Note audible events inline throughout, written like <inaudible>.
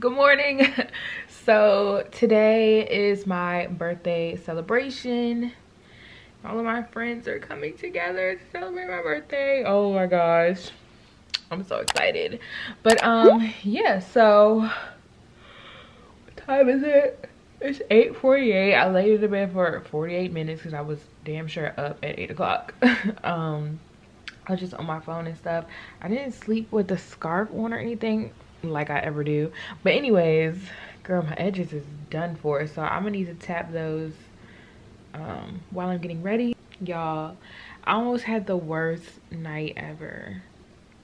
good morning. <laughs> So today is my birthday celebration. All of my friends are coming together to celebrate my birthday. Oh my gosh. I'm so excited. But um yeah so what time is it? It's 8:48. i laid in bed for 48 minutes because i was damn sure up at 8 o'clock. <laughs> Um i was just on my phone and stuff. I didn't sleep with the scarf on or anything like I ever do. But anyways, girl, my edges is done for. So I'm gonna need to tap those um, while I'm getting ready. Y'all, I almost had the worst night ever.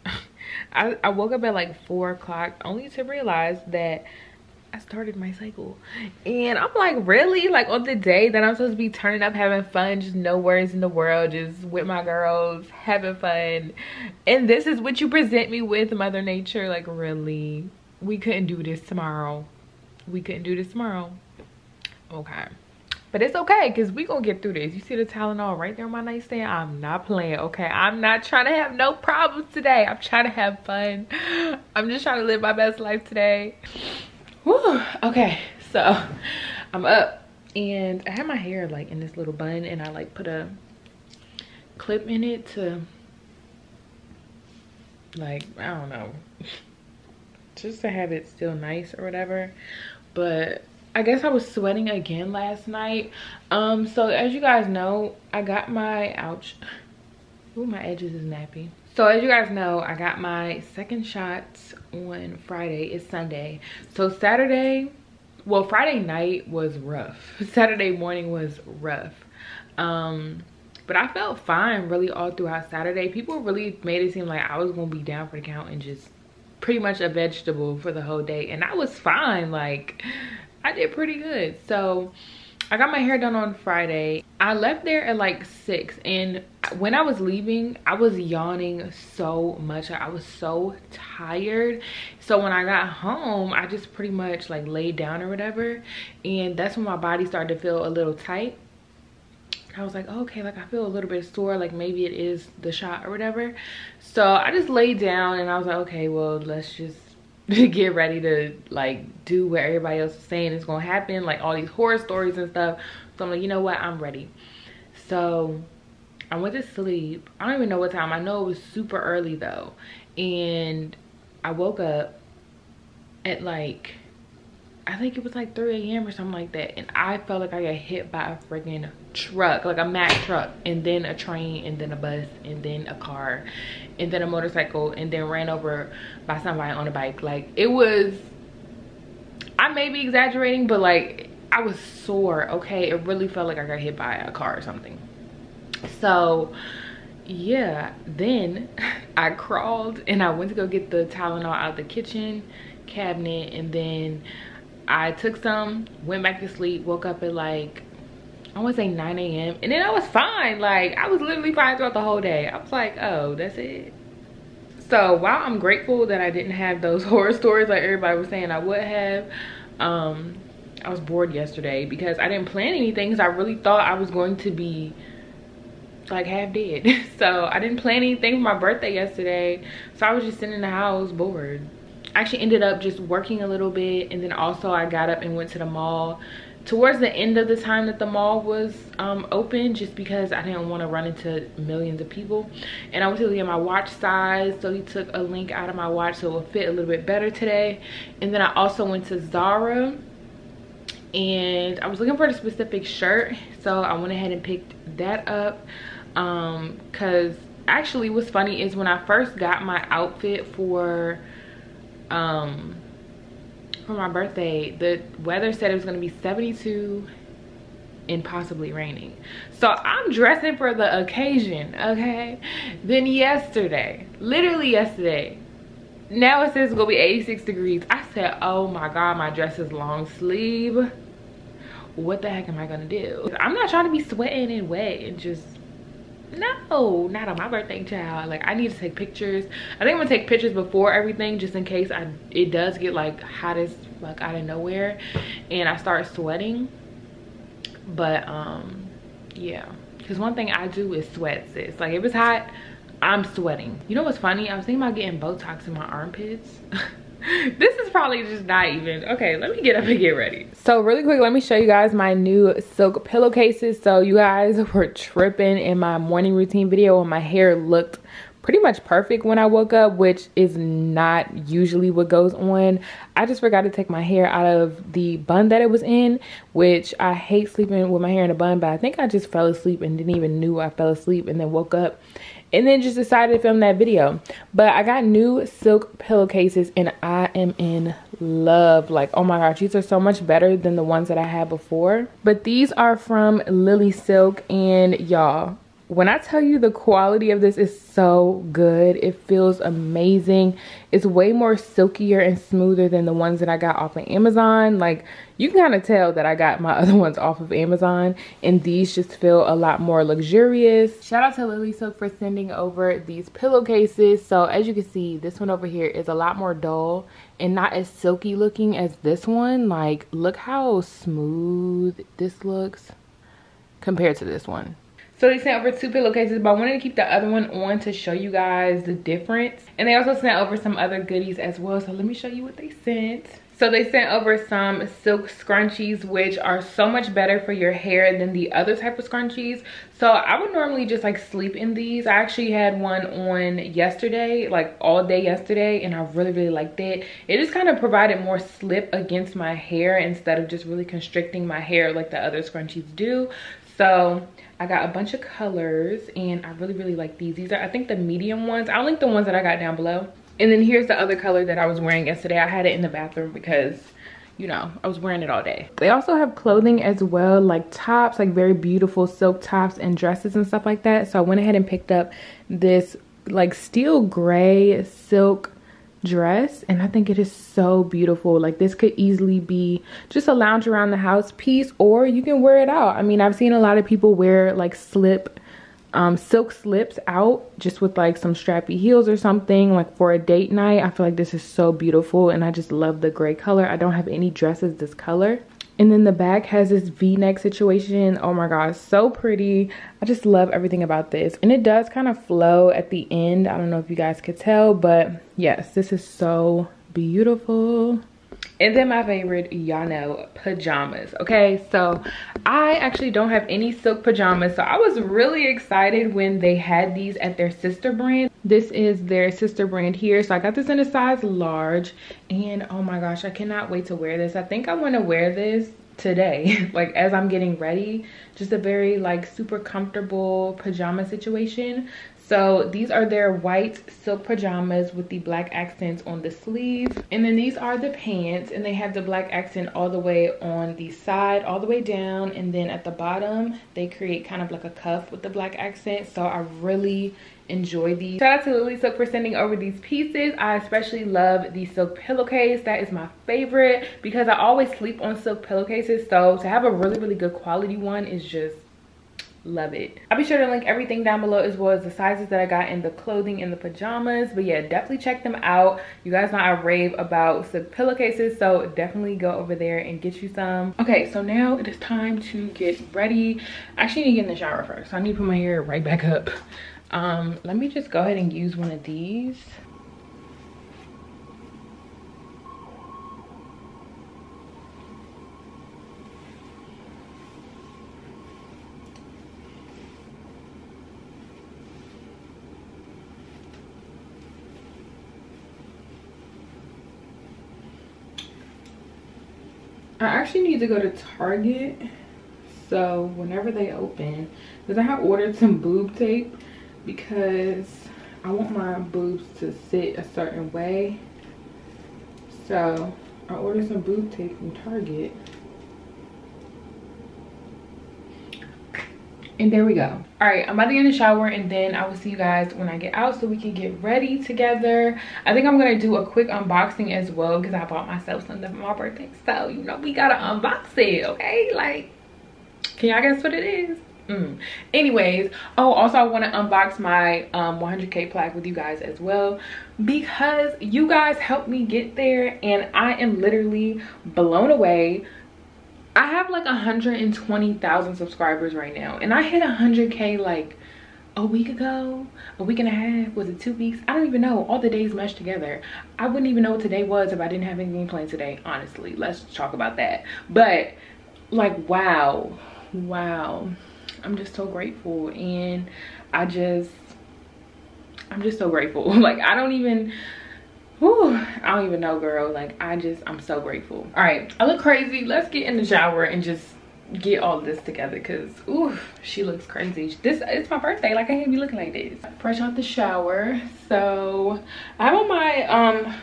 <laughs> I, I woke up at like four o'clock only to realize that I started my cycle. And I'm like, really? Like on the day that I'm supposed to be turning up, having fun, just no worries in the world, just with my girls, having fun. And this is what you present me with, Mother Nature. Like, really? We couldn't do this tomorrow. We couldn't do this tomorrow. Okay. But it's okay, because we gonna get through this. You see the Tylenol right there on my nightstand? I'm not playing, okay? I'm not trying to have no problems today. I'm trying to have fun. I'm just trying to live my best life today. Whew. Okay, so I'm up and I have my hair like in this little bun and I like put a clip in it to like, I don't know, <laughs> just to have it still nice or whatever. But I guess I was sweating again last night. Um, so as you guys know, I got my, ouch, ooh, my edges is nappy. So as you guys know, I got my second shot on Friday. It's Sunday. So Saturday, well, Friday night was rough. <laughs> Saturday morning was rough. Um, but I felt fine really all throughout Saturday. People really made it seem like I was going to be down for the count and just pretty much a vegetable for the whole day. And I was fine. Like, I did pretty good. So I got my hair done on Friday. I left there at like six and when I was leaving, I was yawning so much. I was so tired. So when I got home, I just pretty much like laid down or whatever. And that's when my body started to feel a little tight. I was like, oh, okay, like I feel a little bit sore, like maybe it is the shot or whatever. So I just laid down and I was like, okay, well, let's just <laughs> get ready to like do what everybody else is saying is gonna happen like all these horror stories and stuff. So i'm like you know what? I'm ready. So i went to sleep. I don't even know what time. I know it was super early though. And i woke up at like I think it was like 3 a.m. or something like that. And I felt like I got hit by a freaking truck, like a Mack truck, and then a train, and then a bus, and then a car, and then a motorcycle, and then ran over by somebody on a bike. Like it was, I may be exaggerating, but like I was sore, okay? It really felt like I got hit by a car or something. So yeah, then <laughs> I crawled and I went to go get the Tylenol out of the kitchen cabinet and then I took some, went back to sleep, woke up at like, I want to say 9 a.m. And then I was fine. Like, I was literally fine throughout the whole day. I was like, oh, that's it. So while I'm grateful that I didn't have those <laughs> horror stories like everybody was saying I would have, um, I was bored yesterday because I didn't plan anything because I really thought I was going to be like half dead. <laughs> So I didn't plan anything for my birthday yesterday. So I was just sitting in the house bored actually ended up just working a little bit and then also I got up and went to the mall. Towards the end of the time that the mall was um, open just because I didn't want to run into millions of people. And I went to get my watch size so he took a link out of my watch so it will fit a little bit better today. And then I also went to Zara and I was looking for a specific shirt so I went ahead and picked that up um because actually what's funny is when I first got my outfit for um for my birthday the weather said it was going to be 72 and possibly raining. So i'm dressing for the occasion okay? Then yesterday literally yesterday now it says it's gonna be 86 degrees. I said oh my god my dress is long sleeve. What the heck am i gonna do? I'm not trying to be sweating and wet and just no not on my birthday child. Like i need to take pictures. I think i'm gonna take pictures before everything just in case i it does get like hot as like out of nowhere and i start sweating. But um yeah. Because one thing i do is sweat sis. Like if it's hot i'm sweating. You know what's funny? I was thinking about getting botox in my armpits <laughs> <laughs> this is probably just not even okay let me get up and get ready so really quick let me show you guys my new silk pillowcases so you guys <laughs> were tripping in my morning routine video when my hair looked pretty much perfect when I woke up, which is not usually what goes on. I just forgot to take my hair out of the bun that it was in, which I hate sleeping with my hair in a bun, but I think I just fell asleep and didn't even knew I fell asleep and then woke up and then just decided to film that video. But I got new silk pillowcases and I am in love. Like, oh my gosh, these are so much better than the ones that I had before. But these are from Lily Silk and y'all, when I tell you the quality of this is so good, it feels amazing. It's way more silkier and smoother than the ones that I got off of Amazon. Like you can kind of tell that I got my <laughs> other ones off of Amazon and these just feel a lot more luxurious. Shout out to Lily Silk for sending over these pillowcases. So as you can see, this one over here is a lot more dull and not as silky looking as this one. Like look how smooth this looks compared to this one. So they sent over two pillowcases, but I wanted to keep the other one on to show you guys the difference. And they also sent over some other goodies as well. So let me show you what they sent. So they sent over some silk scrunchies, which are so much better for your hair than the other type of scrunchies. So I would normally just like sleep in these. I actually had one on yesterday, like all day yesterday, and I really, really liked it. It just kind of provided more slip against my hair instead of just really constricting my hair like the other scrunchies do. So I got a bunch of colors and I really, really like these. These are, I think, the medium ones. I'll link the ones that I got down below. And then here's the other color that I was wearing yesterday. I had it in the bathroom because, you know, I was wearing it all day. They also have clothing as well, like tops, like very beautiful silk tops and dresses and stuff like that. So I went ahead and picked up this like steel gray silk dress and I think it is so beautiful. Like this could easily be just a lounge around the house piece or you can wear it out. I mean, I've seen a lot of people wear like slip um, silk slips out just with like some strappy heels or something like for a date night. I feel like this is so beautiful and I just love the gray color. I don't have any dresses this color. And then the back has this v-neck situation. Oh my gosh, so pretty. I just love everything about this. And it does kind of flow at the end. I don't know if you guys could tell, but yes, this is so beautiful. And then my favorite, y'all know, pajamas, okay? So I actually don't have any silk pajamas. So I was really excited when they had these at their sister brand. This is their sister brand here. So I got this in a size large. And oh my gosh, I cannot wait to wear this. I think I want to wear this today <laughs> like as i'm getting ready just a very like super comfortable pajama situation so these are their white silk pajamas with the black accents on the sleeve. And then these are the pants and they have the black accent all the way on the side, all the way down. And then at the bottom, they create kind of like a cuff with the black accent. So I really enjoy these. Shout out to Lily Silk for sending over these pieces. I especially love the silk pillowcase. That is my favorite because I always sleep on silk pillowcases. So to have a really, really good quality one is just love it. I'll be sure to link everything down below as well as the sizes that i got in the clothing and the pajamas. But yeah definitely check them out. You guys know i rave about silk pillowcases so definitely go over there and get you some. Okay so now it is time to get ready. I actually need to get in the shower first. So i need to put my hair right back up. Um let me just go ahead and use one of these I actually need to go to Target. So whenever they open, because I have ordered some boob tape because I want my boobs to sit a certain way. So I ordered some boob tape from Target. And there we go. All right i'm about to get in the shower and then i will see you guys when i get out so we can get ready together. I think i'm gonna do a quick unboxing as well because i bought myself something for my birthday so you know we gotta unbox it okay? Like can y'all guess what it is? Mm. anyways oh also i want to unbox my um 100k plaque with you guys as well because you guys helped me get there and i am literally blown away I have like 120,000 subscribers right now and I hit 100k like a week ago a week and a half was it two weeks? I don't even know. All the days meshed together. I wouldn't even know what today was if i didn't have anything planned today honestly. Let's talk about that. But like wow. Wow. I'm just so grateful and i just i'm just so grateful. <laughs> Like i don't even Whew, I don't even know, girl. Like, I just, I'm so grateful. All right, I look crazy. Let's get in the shower and just get all this together because ooh she looks crazy this it's my birthday like i can't be looking like this fresh out the shower so i have on my um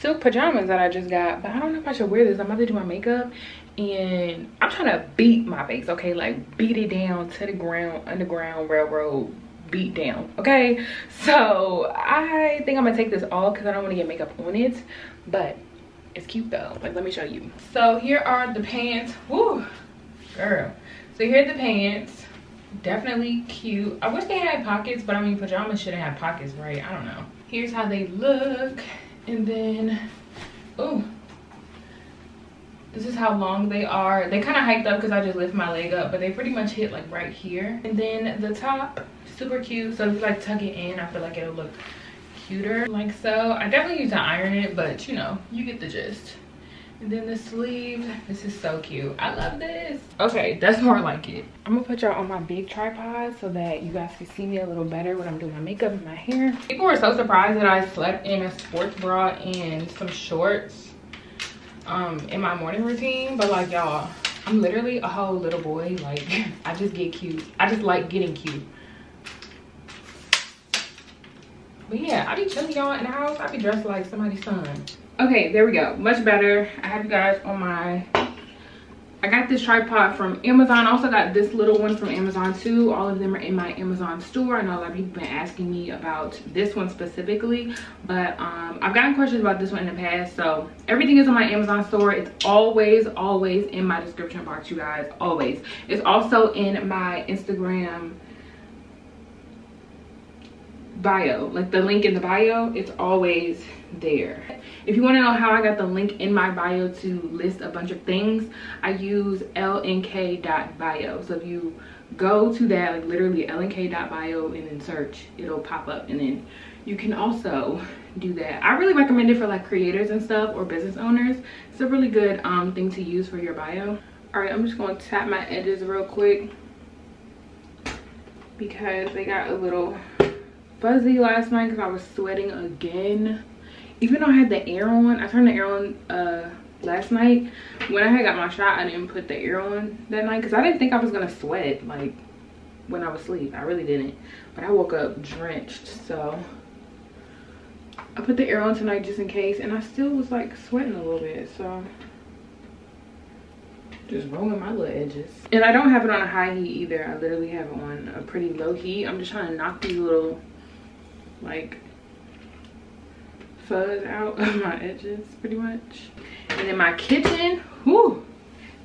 silk pajamas that i just got but i don't know if i should wear this i'm about to do my makeup and i'm trying to beat my face okay like beat it down to the ground underground railroad beat down okay? So i think i'm gonna take this off because i don't want to get makeup on it but it's cute though. Like let me show you. So here are the pants. Woo girl. So here are the pants. Definitely cute. I wish they had pockets but i mean pajamas shouldn't have pockets right? I don't know. Here's how they look. And then oh this is how long they are. They kind of hiked up because i just lift my leg up but they pretty much hit like right here. And then the top super cute so if you like tuck it in i feel like it'll look cuter like so i definitely need to iron it but you know you get the gist and then the sleeves, this is so cute. I love this. Okay, that's more like it. I'm gonna put y'all on my big tripod so that you guys can see me a little better when I'm doing my makeup and my hair. People were so surprised that I slept in a sports bra and some shorts um, in my morning routine. But like y'all, I'm literally a whole little boy. Like <laughs> I just get cute. I just like getting cute. But yeah, I be chilling y'all in the house. I be dressed like somebody's son. Okay there we go. Much better. I have you guys on my i got this tripod from amazon. I also got this little one from amazon too. All of them are in my amazon store. I know a lot of people been asking me about this one specifically but um, i've gotten questions about this one in the past. So everything is on my amazon store. It's always always in my description box you guys. Always. It's also in my instagram bio like the link in the bio it's always there. If you want to know how i got the link in my bio to list a bunch of things i use lnk.bio so if you go to that like literally lnk.bio and then search it'll pop up. And then you can also do that. I really recommend it for like creators and stuff or business owners. It's a really good um thing to use for your bio. All right i'm just going to tap my edges real quick because they got a little fuzzy last night because i was sweating again even though I had the air on, I turned the air on uh, last night. When I had got my shot, I didn't put the air on that night because I didn't think I was gonna sweat like when I was asleep. I really didn't. But I woke up drenched, so I put the air on tonight just in case, and I still was like sweating a little bit, so just rolling my little edges. And I don't have it on a high heat either. I literally have it on a pretty low heat. I'm just trying to knock these little like fuzz out of my edges pretty much. And in my kitchen, whoo,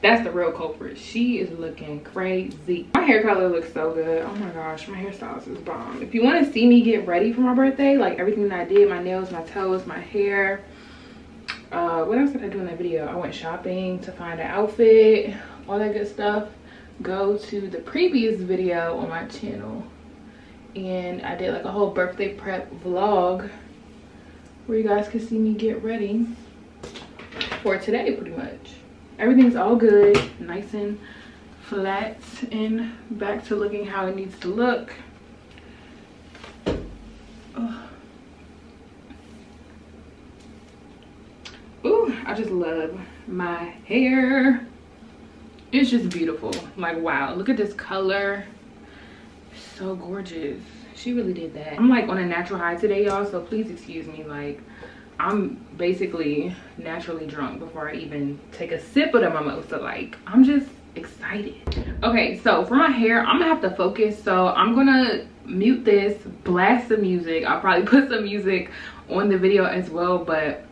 that's the real culprit. She is looking crazy. My hair color looks so good. Oh my gosh, my hairstylist is bomb. If you want to see me get ready for my birthday, like everything that I did, my nails, my toes, my hair, uh, what else did I do in that video? I went shopping to find an outfit, all that good stuff. Go to the previous video on my channel. And I did like a whole birthday prep vlog where you guys can see me get ready for today pretty much everything's all good nice and flat and back to looking how it needs to look Ooh, I just love my hair. It's just beautiful. Like, wow, look at this color. So gorgeous. She really did that. I'm like on a natural high today y'all so please excuse me. Like i'm basically naturally drunk before i even take a sip of the mimosa. Like i'm just excited. Okay so for my hair i'm gonna have to focus. So i'm gonna mute this blast some music. I'll probably <laughs> put some music on the video as well but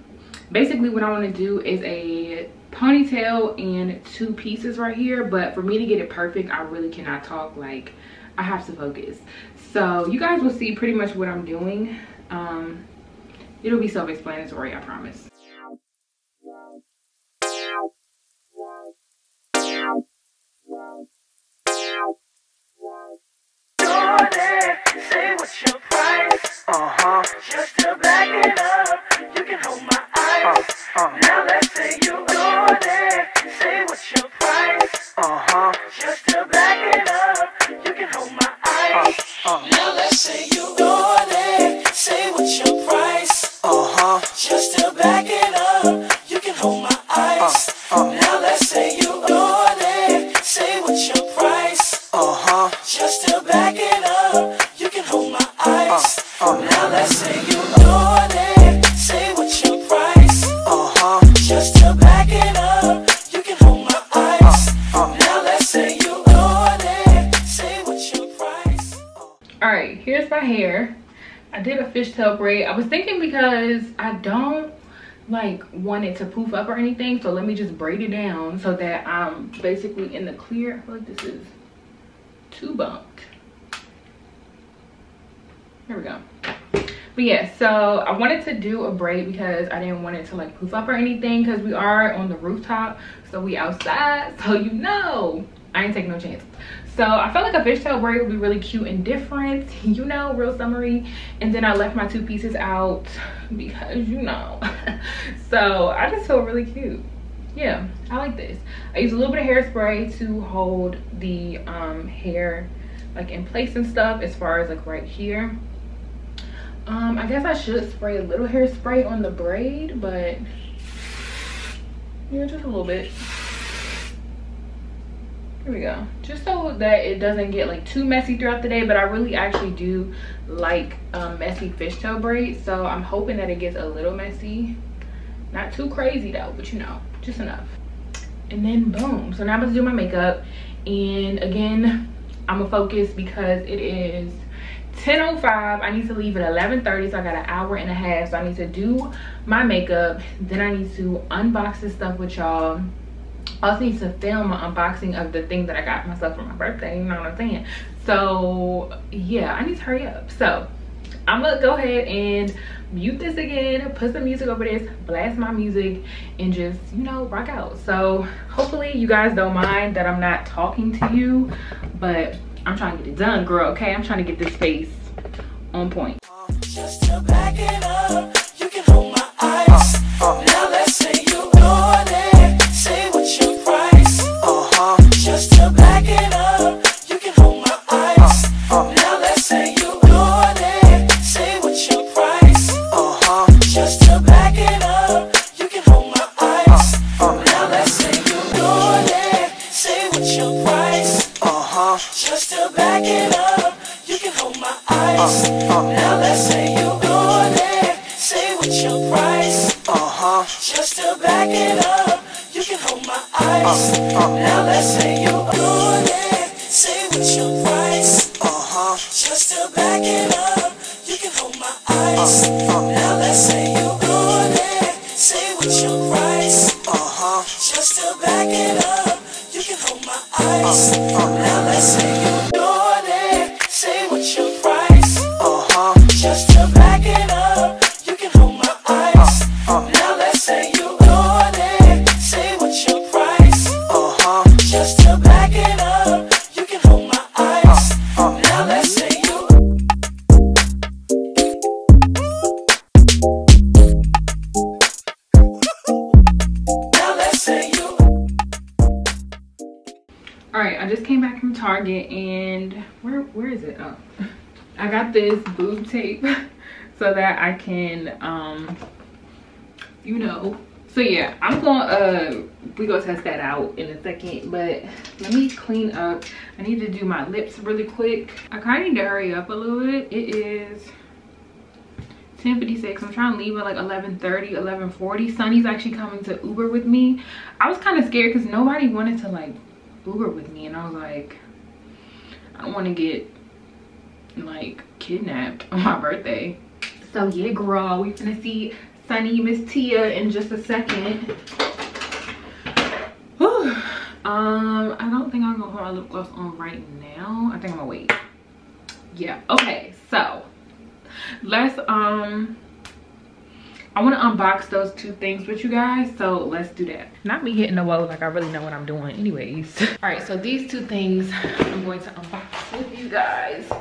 basically what i want to do is a ponytail and two pieces right here but for me to get it perfect i really cannot talk. Like i have to focus. So you guys will see pretty much what i'm doing. Um it'll be self-explanatory i promise braid. I was thinking because I don't like want it to poof up or anything. So let me just braid it down so that I'm basically in the clear. I feel like this is too bumped. Here we go. But yeah, so I wanted to do a braid because I didn't want it to like poof up or anything because we are on the rooftop. So we outside, <laughs> so you know, I ain't taking no chances. So I felt like a fishtail braid would be really cute and different, <laughs> you know, real summery. And then I left my two pieces out because you know. <laughs> so I just feel really cute. Yeah, I like this. I use a little bit of hairspray to hold the um, hair like in place and stuff as far as like right here. Um, I guess I should spray a little hairspray on the braid, but yeah, just a little bit. Here we go. Just so that it doesn't get like too messy throughout the day, but I really actually do like um, messy fishtail braids. So I'm hoping that it gets a little messy. Not too crazy though, but you know, just enough. And then boom. So now I'm to do my makeup. And again, I'm gonna focus because it is 10.05 i need to leave at 11.30 so i got an hour and a half so i need to do my makeup then i need to unbox this stuff with y'all also need to film an unboxing of the thing that I got myself for my birthday, you know what I'm saying? So yeah, I need to hurry up. So I'm gonna go ahead and mute this again, put some music over this, blast my music, and just, you know, rock out. So hopefully you guys don't mind that I'm not talking to you, but I'm trying to get it done, girl, okay? I'm trying to get this face on point. Just to back it up, you can hold my eyes. Uh, uh, now let's say you do it, say what's your price. Uh-huh. Just to back it up, you can hold my eyes. Uh, uh. Now let's say you do it, say what's your price. Uh-huh. Just to back it up, you can hold my eyes. Uh, now let's say you do it, say what's your price. Uh-huh. Just to back it up. Target where is it? Oh, I got this boob tape <laughs> so that I can um you know so yeah i'm going uh we gonna test that out in a second but let me clean up i need to do my lips really quick i kind of need to hurry up a little bit it is 10:56. i'm trying to leave at like 11:30, 11:40. sunny's actually coming to uber with me i was kind of scared because nobody wanted to like uber with me and i was like I don't want to get like kidnapped <laughs> on my birthday. So yeah, girl, We're gonna see Sunny Miss Tia in just a second. Whew. <sighs> Um, I don't think I'm gonna put my lip gloss on right now. I think I'm gonna wait. Yeah, okay, so let's um I want to unbox those two things with you guys, so let's do that. Not me hitting the wall like I really know what I'm doing anyways. <laughs> All right, so these two things I'm going to unbox with you guys.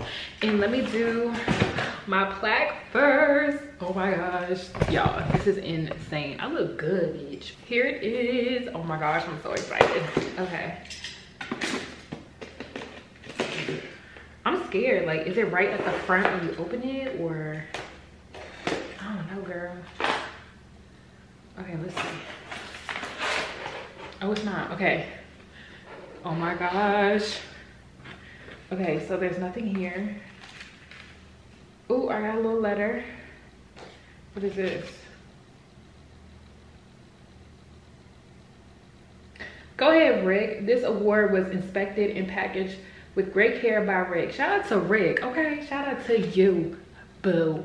And let me do my plaque first. Oh my gosh, y'all, this is insane. I look good, bitch. Here it is. Oh my gosh, I'm so excited. Okay. I'm scared, like, is it right at the front when you open it or? I don't know, girl. Okay, let's see. Oh, it's not. Okay. Oh my gosh. Okay, so there's nothing here. Oh, I got a little letter. What is this? Go ahead, Rick. This award was inspected and packaged with great care by Rick. Shout out to Rick, okay? Shout out to you, boo.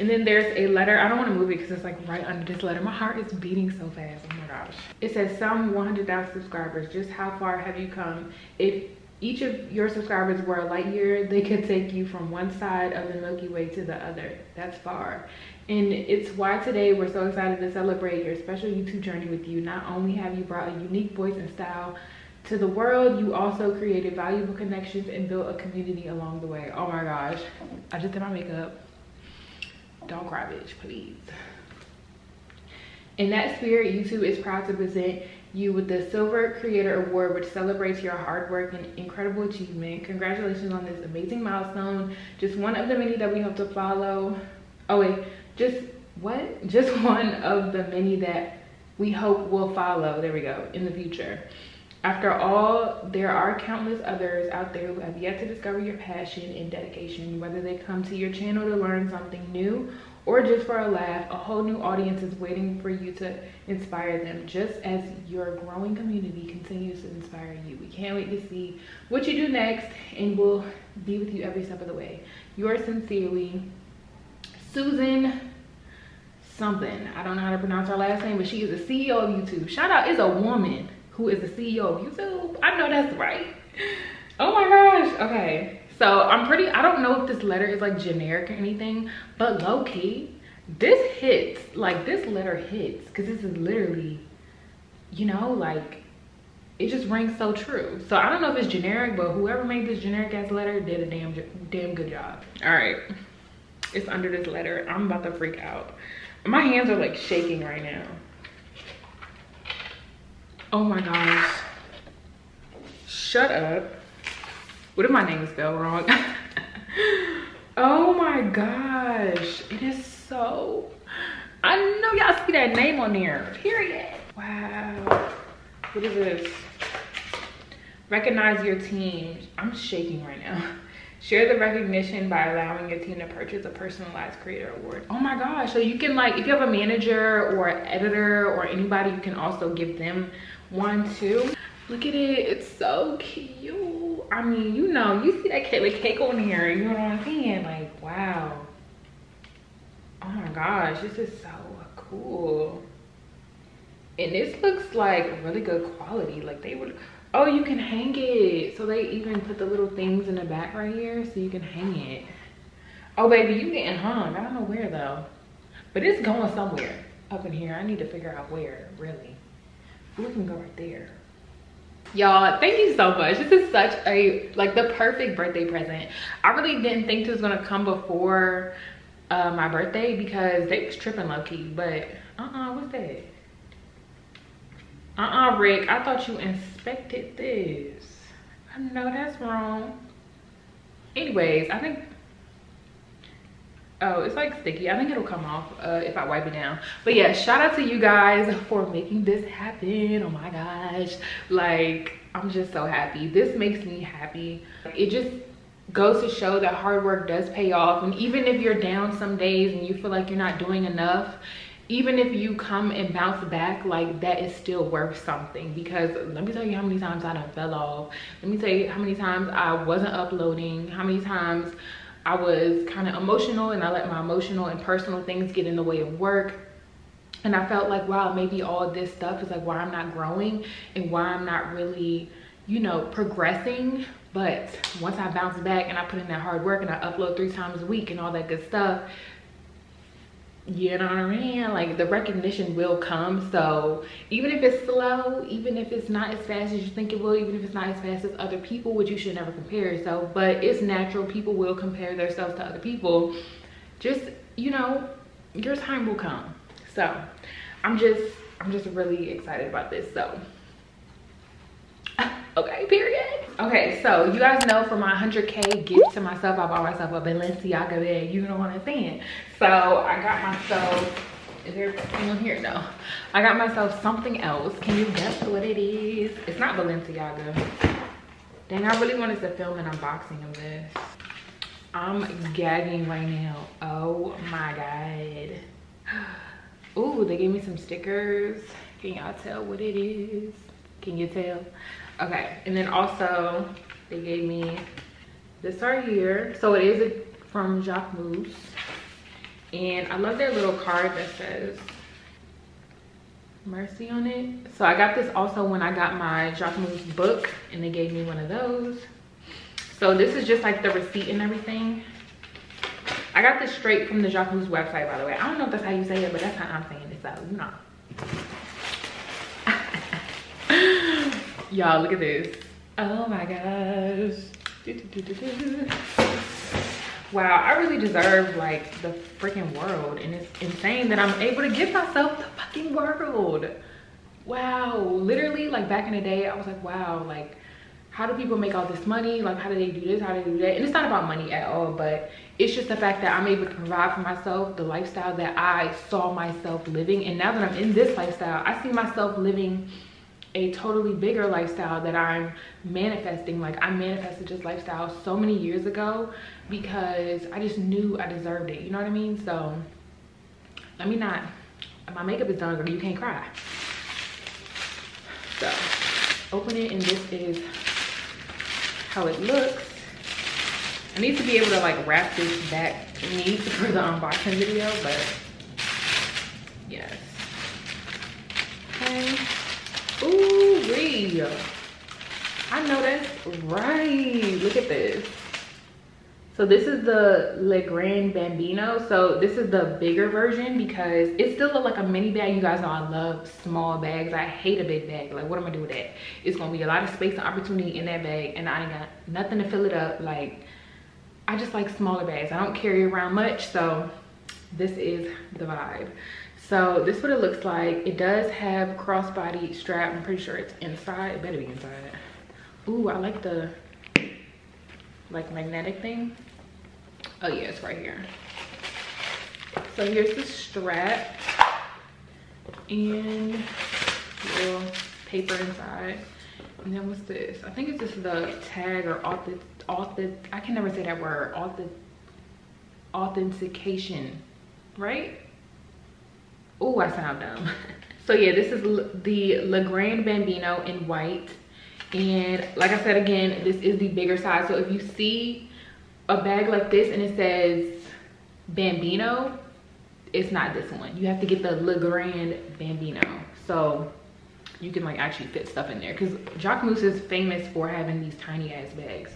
And then there's a letter. I don't want to move it because it's like right under this letter. My heart is beating so fast. Oh my gosh. It says some 100,000 subscribers. Just how far have you come? If each of your subscribers were a light year, they could take you from one side of the Milky Way to the other. That's far. And it's why today we're so excited to celebrate your special YouTube journey with you. Not only have you brought a unique voice and style to the world, you also created valuable connections and built a community along the way. Oh my gosh. I just did my makeup. Don't cry, bitch, please. In that spirit, YouTube is proud to present you with the Silver Creator Award, which celebrates your hard work and incredible achievement. Congratulations on this amazing milestone. Just one of the many that we hope to follow. Oh wait, just what? Just <laughs> one of the many that we hope will follow, there we go, in the future. After all, there are countless others out there who have yet to discover your passion and dedication, whether they come to your channel to learn something new or just for a laugh, a whole new audience is waiting for you to inspire them, just as your growing community continues to inspire you. We can't wait to see what you do next, and we'll be with you every step of the way. Yours sincerely, Susan something. I don't know how to pronounce her last name, but she is the CEO of YouTube. Shout out is a woman who is the CEO of YouTube. I know that's right. Oh my gosh. Okay. So I'm pretty, I don't know if this letter is like generic or anything, but low key, this hits. Like this letter hits because this is literally, you know, like it just rings so true. So I don't know if it's generic, but whoever made this generic ass letter did a damn, damn good job. All right. It's under this letter. I'm about to freak out. My hands are like shaking right now. Oh my gosh. Shut up. What if my name spelled wrong? <laughs> oh my gosh. It is so, I know y'all see that name on there, period. Wow. What is this? Recognize your team. I'm shaking right now. <laughs> Share the recognition by allowing your team to purchase a personalized creator award. Oh my gosh. So you can like, if you have a manager or editor or anybody, you can also give them one two Look at it, it's so cute. I mean, you know, you see that Kake, Kake on here, you know what I'm saying? Like, wow. Oh my gosh, this is so cool. And this looks like really good quality. Like they would, Oh, you can hang it. So they even put the little things in the back right here so you can hang it. Oh, baby, you getting hung. I don't know where though. But it's going somewhere up in here. I need to figure out where, really. We can go right there. Y'all, thank you so much. This is such a, like the perfect birthday present. I really didn't think this was gonna come before uh, my birthday because they was tripping low key, but uh-uh, what's that? Uh-uh, Rick, I thought you inspected this. I know that's wrong. Anyways, I think, oh, it's like sticky. I think it'll come off uh, if I wipe it down. But yeah, shout out to you guys <laughs> for making this happen. Oh my gosh. Like, I'm just so happy. This makes me happy. It just goes to show that hard work does pay off. And even if you're down some days and you feel like you're not doing enough, even if you come and bounce back like that is still worth something because let me tell you how many times i done fell off let me tell you how many times i wasn't uploading how many times i was kind of emotional and i let my emotional and personal things get in the way of work. And i felt like wow maybe all this stuff is like why i'm not growing and why i'm not really you know progressing. But once i bounce back and i put in that hard work and i upload three times a week and all that good stuff you know what I mean? Like the recognition will come. So even if it's slow, even if it's not as fast as you think it will, even if it's not as fast as other people, which you should never compare yourself, but it's natural. People will compare themselves to other people. Just, you know, your time will come. So I'm just, I'm just really excited about this. So okay period. Okay so you guys know for my 100k gift to myself i bought myself a balenciaga bag you know what i'm saying? So i got myself is there on here? No. I got myself something else. Can you guess what it is? It's not balenciaga. Dang i really wanted to film an unboxing of this. I'm gagging right now. Oh my god. Ooh, they gave me some stickers. Can y'all tell what it is? Can you tell okay and then also they gave me this right here. So it is from Jacquemus. And I love their little card that says Mercy on it. So I got this also when I got my Jacquemus book and they gave me one of those. So this is just like the receipt and everything. I got this straight from the Jacquemus website, by the way. I don't know if that's how you say it, but that's how I'm saying it, so you know. Y'all, look at this. Oh my gosh. Wow, I really deserve like the freaking world. And it's insane that I'm able to give myself the fucking world. Wow, literally like back in the day, I was like, wow, like how do people make all this money? Like, how do they do this? How do they do that? And it's not about money at all, but it's just the fact that I'm able to provide for myself the lifestyle that I saw myself living. And now that I'm in this lifestyle, I see myself living a totally bigger lifestyle that I'm manifesting. Like I manifested this lifestyle so many years ago because I just knew I deserved it. You know what I mean? So let me not, my makeup is done, girl. You can't cry. So open it and this is how it looks. I need to be able to like wrap this back neat for the unboxing video, but yes. Okay. Ooh, wee. I know that's right. Look at this. So this is the Le Grand Bambino. So this is the bigger version because it's still like a mini bag. You guys know I love small bags. I hate a big bag. Like what am I doing with that? It's gonna be a lot of space and opportunity in that bag and I ain't got nothing to fill it up. Like I just like smaller bags. I don't carry around much. So this is the vibe. So this is what it looks like. It does have crossbody strap. I'm pretty sure it's inside. It better be inside. Ooh, I like the like magnetic thing. Oh yeah, it's right here. So here's the strap and little paper inside. And then what's this? I think it's just the tag or auth auth I can never say that word. Auth authentication, right? Oh, I sound dumb. <laughs> so yeah, this is the Le Grand Bambino in white. And like I said again, this is the bigger size. So if you see a bag like this and it says Bambino, it's not this one. You have to get the Le Grand Bambino. So you can like actually fit stuff in there because Jacquemus is famous for having these tiny ass bags.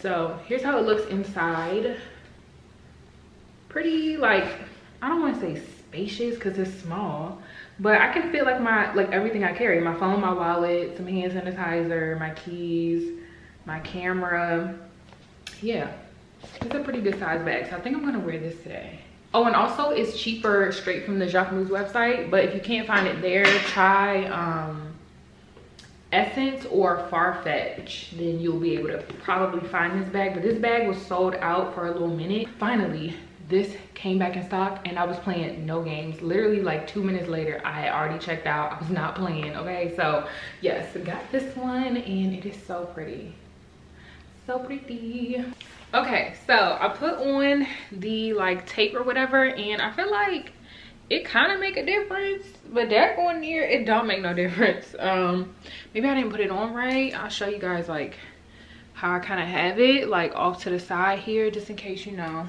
So here's how it looks inside. Pretty like, I don't want to say spacious because it's small but i can fit like my like everything i carry my phone my wallet some hand sanitizer my keys my camera. Yeah it's a pretty good size bag so i think i'm gonna wear this today. Oh and also it's cheaper straight from the jacquemus website but if you can't find it there try um SSENSE or farfetch then you'll be able to probably find this bag but this bag was sold out for a little minute. Finally this came back in stock and I was playing no games. Literally like two minutes later, I already checked out. I was not playing, okay? So yes, got this one and it is so pretty. So pretty. Okay, so I put on the like tape or whatever and I feel like it kind of make a difference but that one near it don't make no difference um maybe i didn't put it on right i'll show you guys like how i kind of have it like off to the side here just in case you know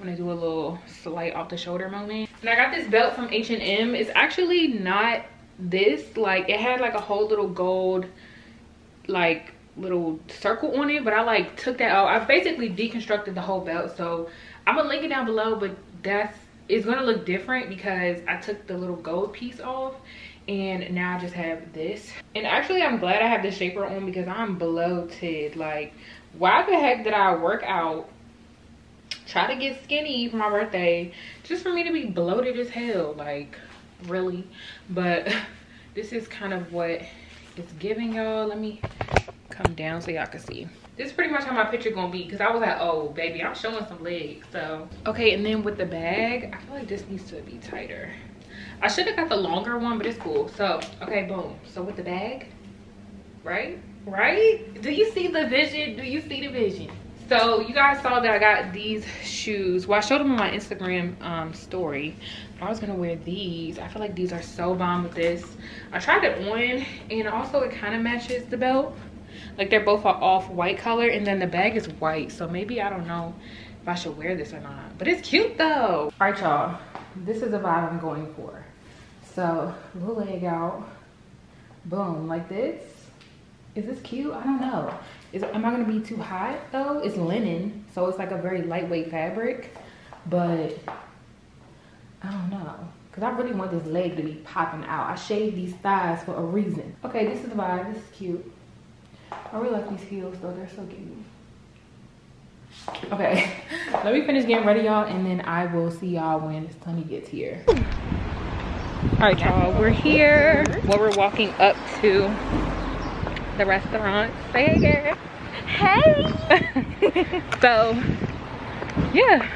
I'm gonna do a little slight off the shoulder moment. And I got this belt from H&M. It's actually not this. Like it had like a whole little gold like little circle on it. But I like took that out. I basically deconstructed the whole belt. So I'm gonna link it down below. But that's it's gonna look different because I took the little gold piece off and now I just have this and actually I'm glad I have the shaper on because I'm bloated like why the heck did I work out try to get skinny for my birthday just for me to be bloated as hell like really. But <laughs> this is kind of what it's giving y'all. Let me come down so y'all can see. This is pretty much how my picture gonna be because i was like oh baby i'm showing some legs so. Okay and then with the bag i feel like this needs to be tighter. I should have got the longer one but it's cool. So okay boom. So with the bag right? Right? Do you see the vision? Do you see the vision so you guys saw that i got these shoes well i showed them on my instagram um, story i was gonna wear these i feel like these are so bomb with this i tried it on and also it kind of matches the belt Like they're both an off white color and then the bag is white. So maybe I don't know if I should wear this or not. But it's cute though. All right, y'all. This is the vibe I'm going for. So little leg out. Boom, like this. Is this cute? I don't know. Is, am I gonna be too hot though? It's linen, so it's like a very lightweight fabric, but I don't know. Cause I really want this leg to be popping out. I shaved these thighs for a reason. Okay, this is the vibe, this is cute. I really like these heels though, they're so cute. Okay, <laughs> let me finish getting ready y'all and then I will see y'all when Tony gets here. All right y'all, we're here. Well, we're walking up to the restaurant. Say hey girl. Hey! <laughs> so, yeah.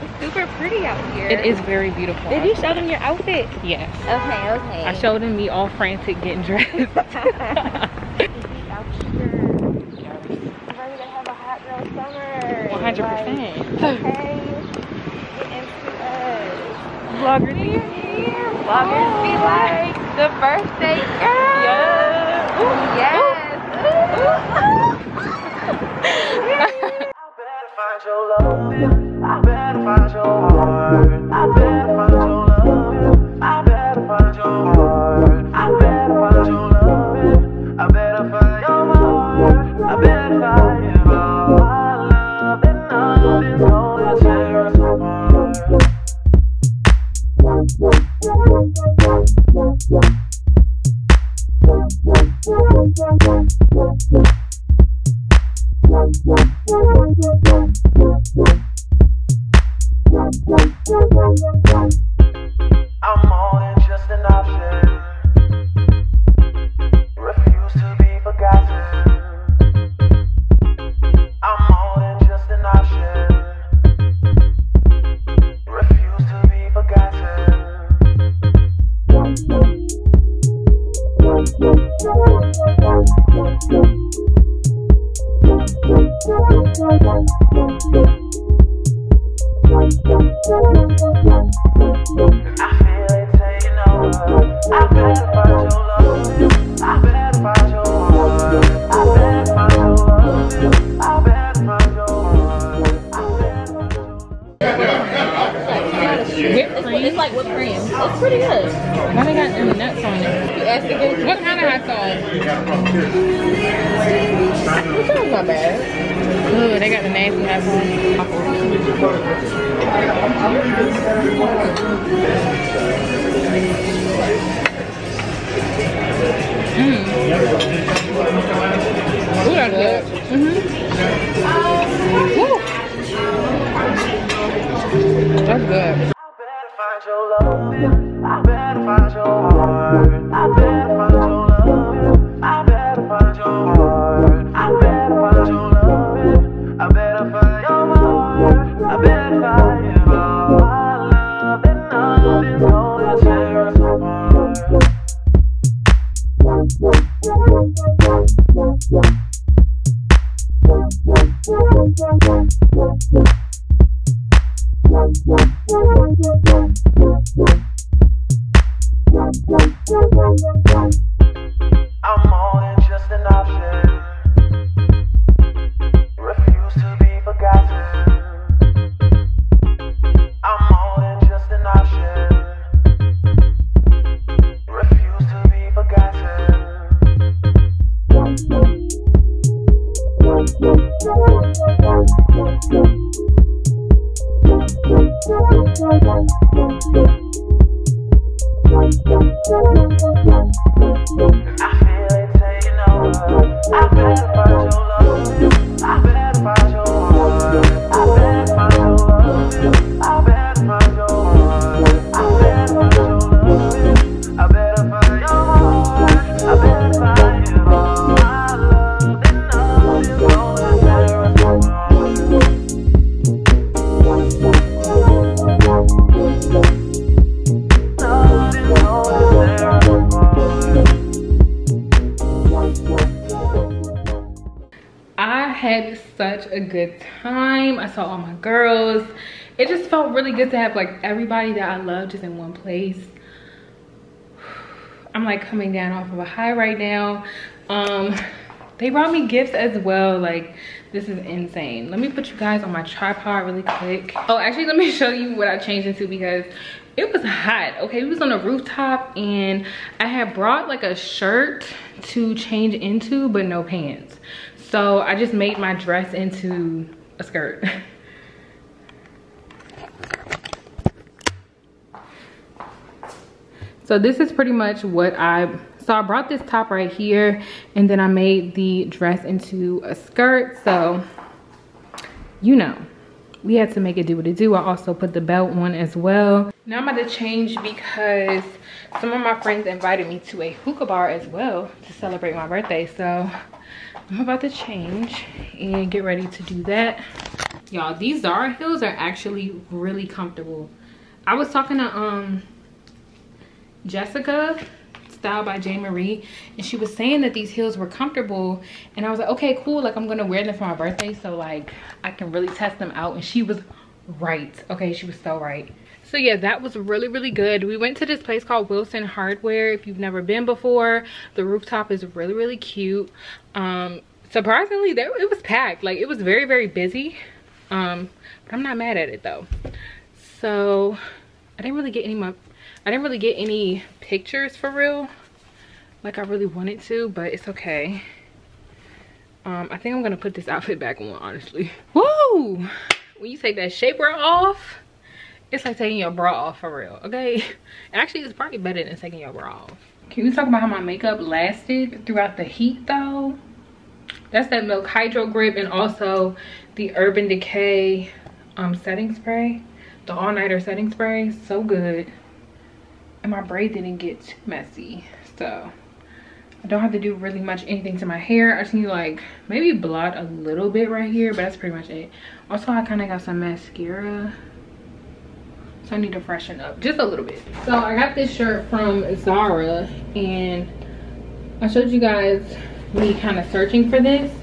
It's super pretty out here. It is very beautiful. Did you show them your outfit? Yes. Okay, okay. I showed them me all frantic getting dressed. <laughs> <laughs> Ready to have a hot girl summer. 100%. Like, okay, get into us. Vlogger Here, Vloggers be oh. like the birthday girl. Yes. Yes. <laughs> just to have like everybody that I love just in one place. <sighs> I'm like coming down off of a high right now. Um, they brought me gifts as well. Like this is insane. Let me put you guys on my tripod really quick. Oh actually let me <laughs> show you what i changed into because it was hot okay? We was on a rooftop and i had brought like a shirt to change into but no pants. So i just made my dress into a skirt <laughs> so this is pretty much what i so i brought this top right here and then i made the dress into a skirt. So you know we had to make it do what it do. I also put the belt on as well. Now i'm about to change because some of my friends invited me to a hookah bar as well to celebrate my birthday. So i'm about to change and get ready to do that. Y'all these zara heels are actually really comfortable. I was talking to um jessica style by J. Marie and she was saying that these heels were comfortable and I was like okay cool like I'm gonna wear them for my birthday so like I can really test them out and she was right okay she was so right. So yeah that was really really good. We went to this place called wilson hardware if you've never been before. The rooftop is really really cute. Um surprisingly there it was packed like it was very very busy um but i'm not mad at it though. So i didn't really get any more I didn't really get any pictures for real like I really wanted to, but it's okay. Um, I think I'm gonna put this outfit back on, honestly. Woo! When you take that shapewear off, it's like taking your bra off for real, okay? Actually, it's probably better than taking your bra off. Can we talk about how my makeup lasted throughout the heat though? That's that Milk Hydro Grip and also the Urban Decay um, setting spray. The all-nighter setting spray, so good and my braid didn't get too messy. So I don't have to do really much anything to my hair. I just need like maybe blot a little bit right here but that's pretty much it. Also I kind of got some mascara so I need to freshen up just a little bit. So I got this shirt from Zara and I showed you guys me kind of searching for this.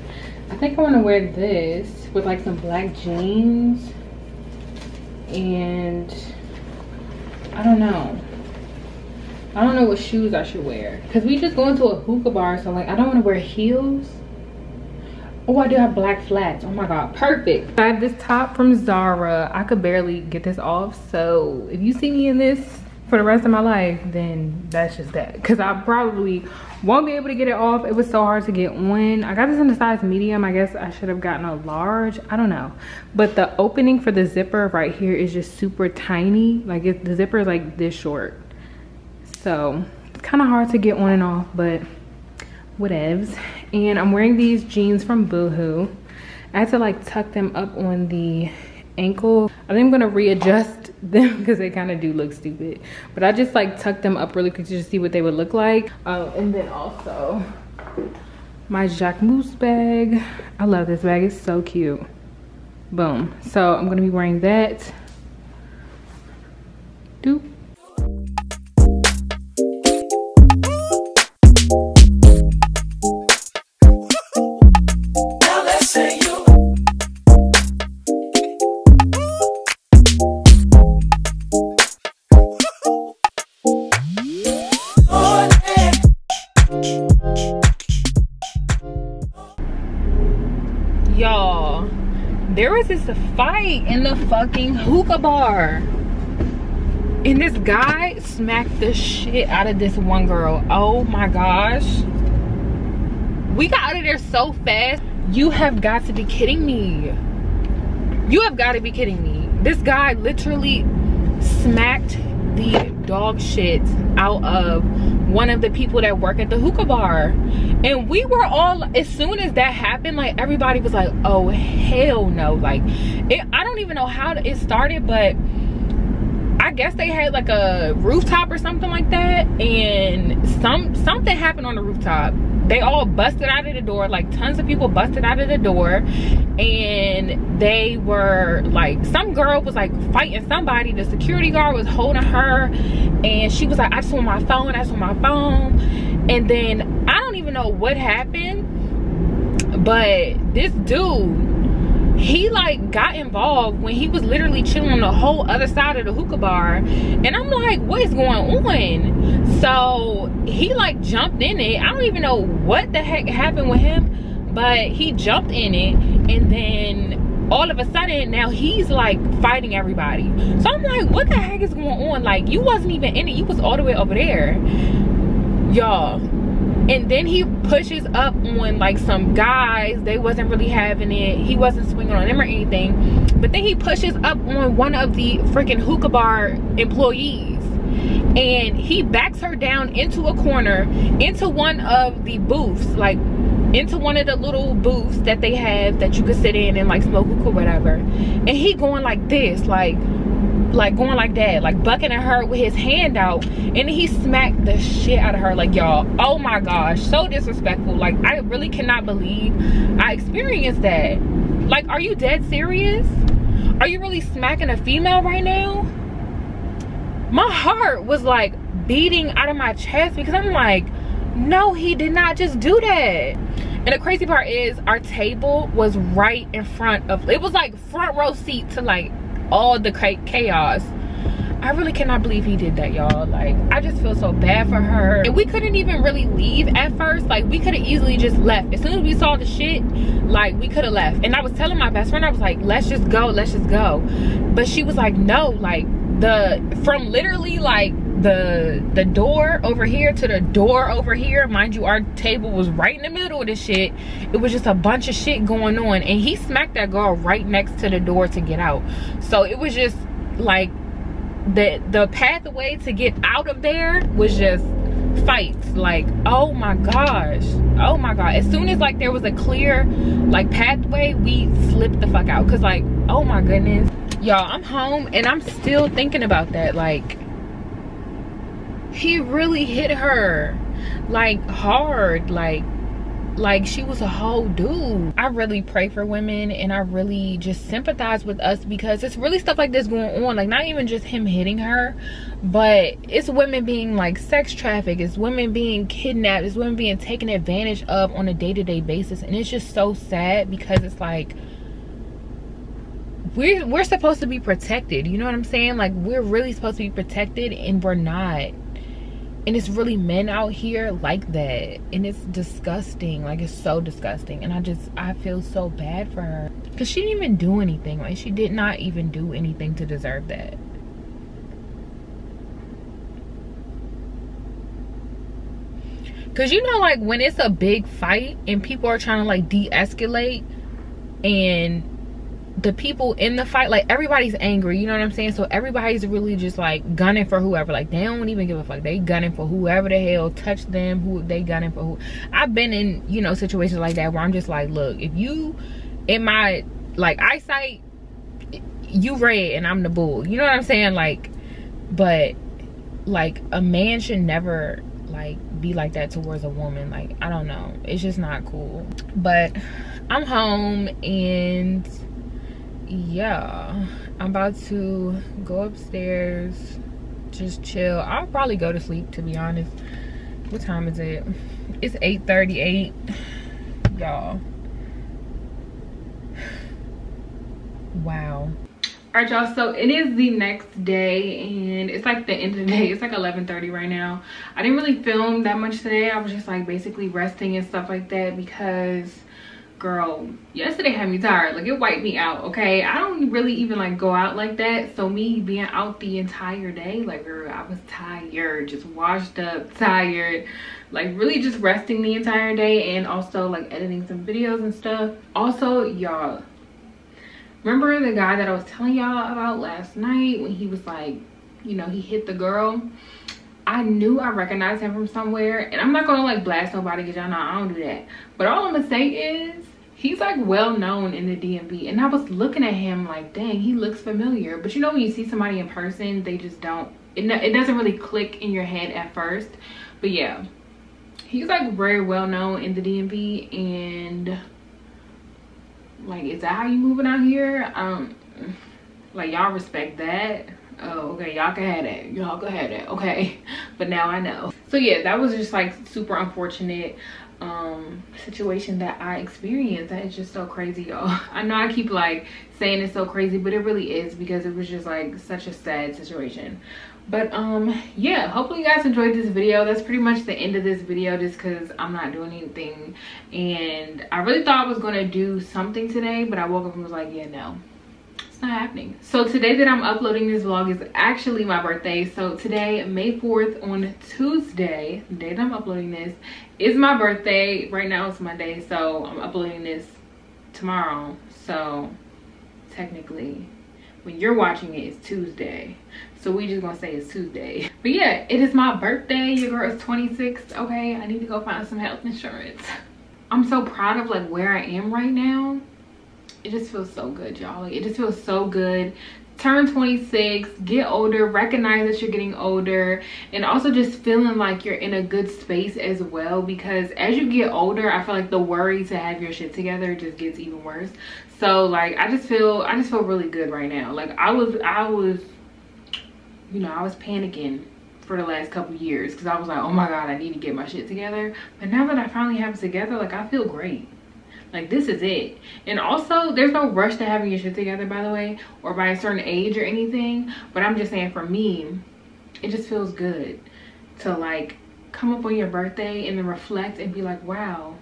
I think I want to wear this with like some black jeans and I don't know I don't know what shoes I should wear. Because we just go into a hookah bar, so like I don't want to wear heels. Oh, I do have black flats. Oh my god, perfect. I have this top from Zara. I could barely get this off. So if you see me in this for the rest of my life, then that's just that. Because I probably won't be able to get it off. It was so hard to get on. I got this in a size medium. I guess I should have gotten a large. I don't know. But the opening for the zipper right here is just super tiny. Like the zipper is like this short so it's kind of hard to get on and off but whatevs. And i'm wearing these jeans from boohoo. I had to like tuck them up on the ankle. I think i'm gonna readjust <laughs> them because they kind of do look stupid. But i just like tucked them up really quick to just see what they would look like. Uh, and then also my jacquemus bag. I love this bag it's so cute. Boom. So i'm gonna be wearing that fucking hookah bar. And this guy smacked the shit out of this one girl. Oh my gosh. We got out of there so fast. You have got to be kidding me. You have got to be kidding me. This guy literally smacked the dog shit out of one of the people that work at the hookah bar. And we were all as soon as that happened like everybody was like oh hell no. Like it, i don't even know how it started but I guess they had like a rooftop or something like that. And some something happened on the rooftop they all busted out of the door like tons of people busted out of the door and they were like some girl was like fighting somebody. The security guard was holding her and she was like i just want my phone i just want my phone. And then i don't even know what happened but this dude he like got involved when he was literally chilling on the whole other side of the hookah bar. And i'm like what is going on? So he like jumped in it. I don't even know what the heck happened with him but he jumped in it. And then all of a sudden now he's like fighting everybody. So i'm like what the heck is going on? Like you wasn't even in it. You was all the way over there. Y'all and then he pushes up on like some guys. They wasn't really having it. He wasn't swinging on them or anything. But then he pushes up on one of the freaking hookah bar employees. And he backs her down into a corner into one of the booths like into one of the little booths that they have that you could sit in and like smoke hookah whatever. And he going like this like like going like that like bucking at her with his hand out and he smacked the shit out of her. Like y'all oh my gosh so disrespectful. Like i really cannot believe i experienced that. Like are you dead serious? Are you really smacking a female right now? My heart was like beating out of my chest because i'm like no he did not just do that. And the crazy part is our table was right in front of it was like front row seat to like all the chaos I really cannot believe he did that, y'all. Like, I just feel so bad for her. And we couldn't even really leave at first. Like, we could have easily just left. As soon as we saw the shit, like, we could have left. And I was telling my best friend, I was like, let's just go, let's just go. But she was like, no, like, the, from literally, like, the the door over here to the door over here. Mind you our table was right in the middle of the shit. It was just a bunch of shit going on. And he smacked that girl right next to the door to get out. So it was just like the the pathway to get out of there was just fights. Like oh my gosh. Oh my god. As soon as like there was a clear like pathway we slipped the fuck out. Because like oh my goodness. Y'all i'm home and i'm still thinking about that. Like he really hit her like hard like like she was a whole dude. I really pray for women and i really just sympathize with us because it's really stuff like this going on like not even just him hitting her but it's women being like sex trafficked it's women being kidnapped it's women being taken advantage of on a day-to-day -day basis and it's just so sad because it's like we're we're supposed to be protected you know what i'm saying? Like we're really supposed to be protected and we're not and it's really men out here like that. And it's disgusting. Like it's so disgusting. And i just i feel so bad for her. Because she didn't even do anything. Like she did not even do anything to deserve that. Because you know like when it's a big fight and people are trying to like de-escalate and the people in the fight like everybody's angry you know what i'm saying? So everybody's really just like gunning for whoever. Like they don't even give a fuck. They gunning for whoever the hell touched them who they gunning for who. I've been in you know situations like that where i'm just like look if you in my like eyesight you red and i'm the bull. You know what i'm saying? Like but like a man should never like be like that towards a woman. Like i don't know. It's just not cool. But i'm home and yeah i'm about to go upstairs just chill. I'll probably go to sleep to be honest. What time is it? It's 8:38, y'all. <sighs> Wow. All right y'all so it is the next day and it's like the end of the day. It's like 11:30 right now. I didn't really film that much today. I was just like basically resting and stuff like that because girl yesterday had me tired. Like it wiped me out okay? I don't really even like go out like that. So me being out the entire day like girl i was tired just washed up tired. Like really just resting the entire day and also like editing some videos and stuff. Also y'all remember the guy that i was telling y'all about last night when he was like you know he hit the girl? I knew I recognized him from somewhere. And I'm not gonna like blast nobody because y'all know I don't do that. But all I'm gonna say is he's like well known in the DMV. And I was looking at him like, dang, he looks familiar. But you know when you see somebody in person, they just don't, it, it doesn't really click in your head at first. But yeah, he's like very well known in the DMV. And like, is that how you moving out here? Um, like y'all respect that oh okay y'all can have that y'all can have that okay <laughs> but now i know so yeah that was just like super unfortunate um situation that i experienced that is just so crazy y'all. <laughs> I know i keep like saying it's so crazy but it really is because it was just like such a sad situation. But um yeah hopefully you guys enjoyed this video. That's pretty much the end of this video just because i'm not doing anything. And i really thought i was gonna do something today but i woke up and was like yeah no. It's not happening. So today that i'm uploading this vlog is actually my birthday. So today may 4th on tuesday the day that i'm uploading this is my birthday. Right now it's monday so i'm uploading this tomorrow. So technically when you're watching it it's tuesday. So we just gonna say it's tuesday. But yeah it is my birthday. Your girl is 26 okay i need to go find some health insurance. I'm so proud of like where i am right now. It just feels so good y'all. Like, it just feels so good turn 26 get older recognize that you're getting older and also just feeling like you're in a good space as well because as you get older i feel like the worry to have your shit together just gets even worse. So like i just feel i just feel really good right now. Like i was i was you know i was panicking for the last couple years because i was like oh my god i need to get my shit together. But now that i finally have it together like i feel great like this is it. And also there's no rush to having your shit together by the way or by a certain age or anything. But i'm just saying for me it just feels good to like come up on your birthday and then reflect and be like wow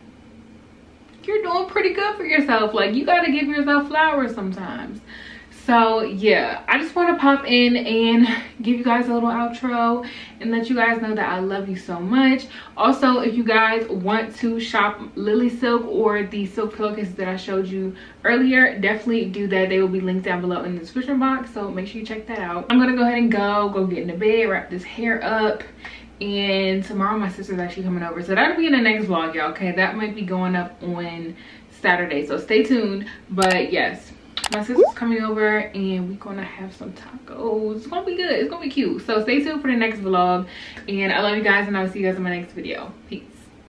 you're doing pretty good for yourself. Like you got to give yourself flowers sometimes so yeah i just want to pop in and give you guys a little outro and let you guys know that i love you so much. Also if you guys want to shop lily silk or the silk pillowcases that i showed you earlier definitely do that. They will be linked down below in the description box so make sure you check that out. I'm gonna go ahead and go go get into bed wrap this hair up and tomorrow my sister's actually coming over. So that'll be in the next vlog y'all okay? That might be going up on saturday so stay tuned. But yes my sister's coming over and we're gonna have some tacos. It's gonna be good. It's gonna be cute. So stay tuned for the next vlog. And i love you guys and i'll see you guys in my next video. Peace